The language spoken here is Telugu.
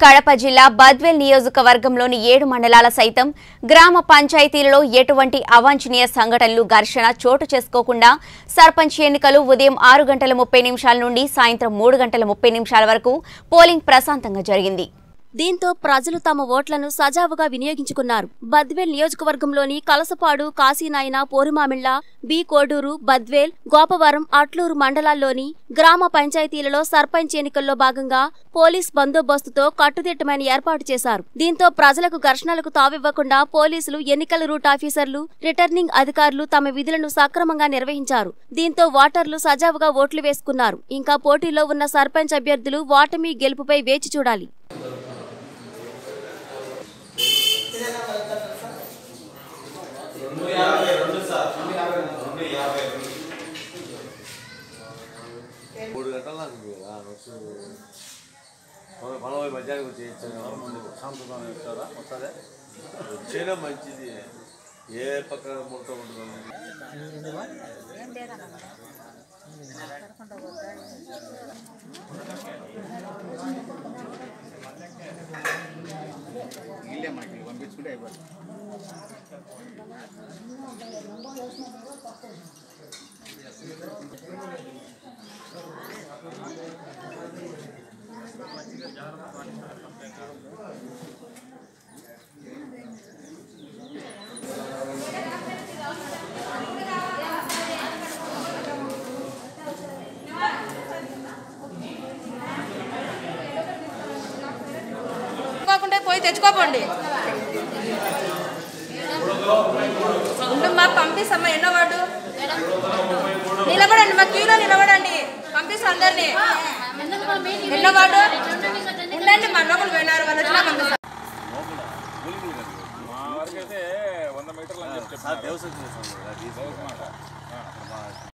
కడప జిల్లా బద్వేల్ నియోజకవర్గంలోని ఏడు మండలాల సైతం గ్రామ పంచాయతీలలో ఎటువంటి అవాంఛనీయ సంఘటనలు ఘర్షణ చోటు చేసుకోకుండా సర్పంచ్ ఎన్నికలు ఉదయం ఆరు గంటల ముప్పై నిమిషాల నుండి సాయంత్రం మూడు గంటల ముప్పై నిమిషాల వరకు పోలింగ్ ప్రశాంతంగా జరిగింది. దీంతో ప్రజలు తమ ఓట్లను సజావుగా వినియోగించుకున్నారు. బద్వేల్ నియోజకవర్గంలోని కలసపాడు కాశీనాయన పోరుమామిళ్ళ బి కోడూరు బద్వేల్ గోపవరం అట్లూరు మండలాల్లోని గ్రామ పంచాయతీలలో సర్పంచ్ ఎన్నికల్లో భాగంగా పోలీస్ బందోబస్తుతో కట్టుదిట్టమైన ఏర్పాటు చేశారు. దీంతో ప్రజలకు ఘర్షణలకు తావివ్వకుండా పోలీసులు ఎన్నికల రూట్ ఆఫీసర్లు రిటర్నింగ్ అధికారులు తమ విధులను సక్రమంగా నిర్వహించారు. దీంతో ఓటర్లు సజావుగా ఓట్లు వేసుకున్నారు. ఇంకా పోటీలో ఉన్న సర్పంచ్ అభ్యర్థులు ఓటమి గెలుపుపై వేచి చూడాలి. మూడు గంటల నాకు వచ్చి పొలం మధ్యాహ్నం వచ్చి సాంప్రదాయం ఇస్తారా? వస్తుందా వచ్చేనా మంచిది. ఏ పక్కన ముడత ఉంటుంది వీళ్ళే మనకి పంపించుకుంటే అయిపోతుంది పోయి తెచ్చుకోకండి ఉండమ్మా పంపిస్తమ్మా ఎన్నో వాడు నిలబడండి మా క్యూలో నిలబడండి పంపిస్తా అందరినీ ఎన్నో వాడు ఉండండి మా లోపల పోయినారు వాళ్ళు వచ్చినా దేవస్థానం చేస్తాం